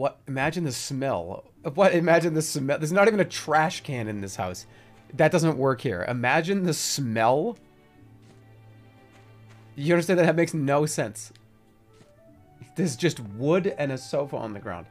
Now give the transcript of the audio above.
What? Imagine the smell. What? Imagine the smell. There's not even a trash can in this house. That doesn't work here. Imagine the smell. You understand that? That makes no sense. There's just wood and a sofa on the ground.